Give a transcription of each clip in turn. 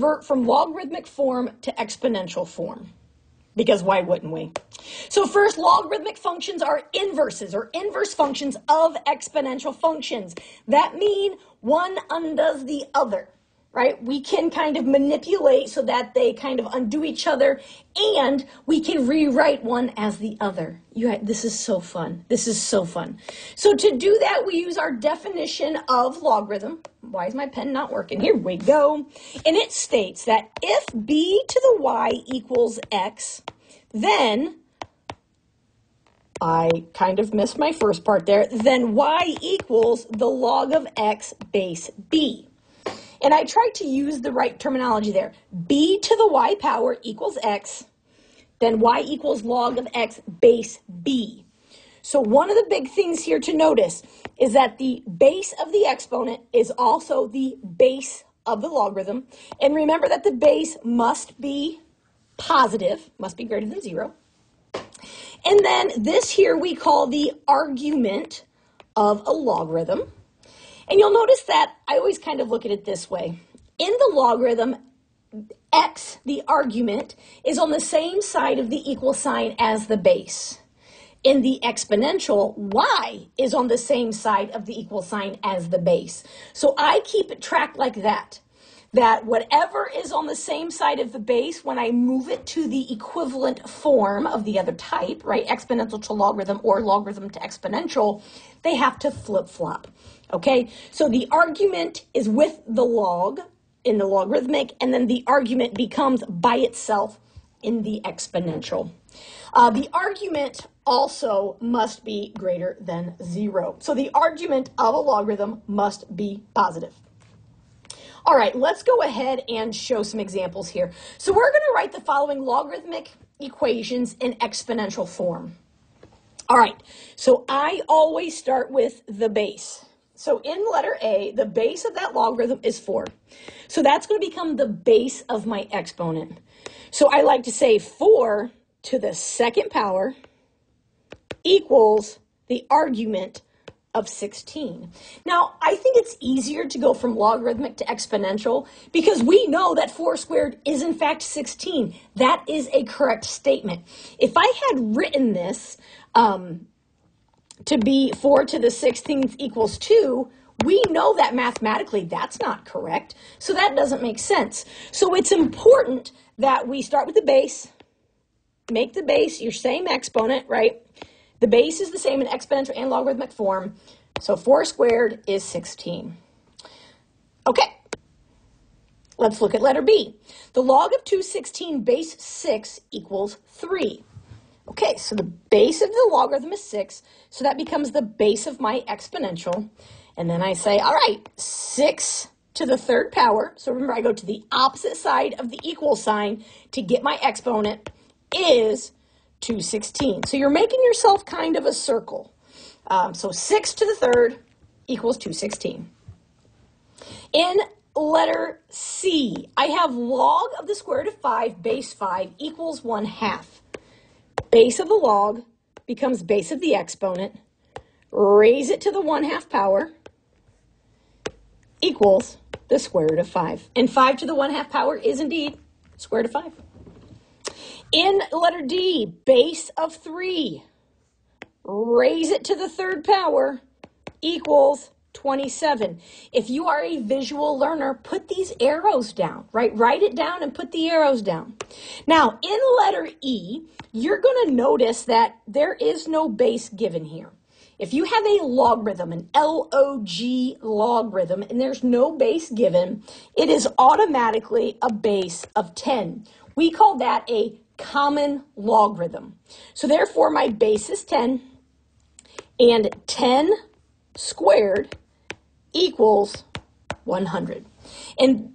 convert from logarithmic form to exponential form. Because why wouldn't we? So first, logarithmic functions are inverses or inverse functions of exponential functions. That mean one undoes the other right? We can kind of manipulate so that they kind of undo each other and we can rewrite one as the other. You, this is so fun. This is so fun. So to do that, we use our definition of logarithm. Why is my pen not working? Here we go. And it states that if b to the y equals x, then I kind of missed my first part there, then y equals the log of x base b. And I tried to use the right terminology there. b to the y power equals x, then y equals log of x base b. So one of the big things here to notice is that the base of the exponent is also the base of the logarithm. And remember that the base must be positive, must be greater than zero. And then this here we call the argument of a logarithm. And you'll notice that I always kind of look at it this way. In the logarithm, x, the argument, is on the same side of the equal sign as the base. In the exponential, y is on the same side of the equal sign as the base. So I keep it tracked like that that whatever is on the same side of the base, when I move it to the equivalent form of the other type, right, exponential to logarithm or logarithm to exponential, they have to flip-flop. Okay, so the argument is with the log in the logarithmic, and then the argument becomes by itself in the exponential. Uh, the argument also must be greater than zero. So the argument of a logarithm must be positive. All right, let's go ahead and show some examples here. So we're going to write the following logarithmic equations in exponential form. All right, so I always start with the base. So in letter A, the base of that logarithm is 4. So that's going to become the base of my exponent. So I like to say 4 to the second power equals the argument of 16. Now, I think it's easier to go from logarithmic to exponential because we know that 4 squared is in fact 16. That is a correct statement. If I had written this um, to be 4 to the 16th equals 2, we know that mathematically that's not correct. So that doesn't make sense. So it's important that we start with the base, make the base your same exponent, right? The base is the same in exponential and logarithmic form. So 4 squared is 16. Okay. Let's look at letter B. The log of 216 base 6 equals 3. Okay, so the base of the logarithm is 6, so that becomes the base of my exponential. And then I say, all right, 6 to the third power, so remember I go to the opposite side of the equal sign to get my exponent, is 216. So you're making yourself kind of a circle. Um, so 6 to the third equals 216. In letter C, I have log of the square root of 5 base 5 equals 1 half base of the log becomes base of the exponent, raise it to the 1 half power, equals the square root of 5. And 5 to the 1 half power is indeed square root of 5. In letter D, base of 3, raise it to the third power, equals 27. If you are a visual learner, put these arrows down, right? Write it down and put the arrows down. Now, in letter E, you're going to notice that there is no base given here. If you have a logarithm, an LOG logarithm, and there's no base given, it is automatically a base of 10. We call that a common logarithm. So therefore, my base is 10, and 10 squared equals 100. And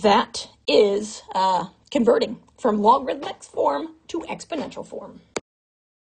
that is uh, converting from logarithmic form to exponential form.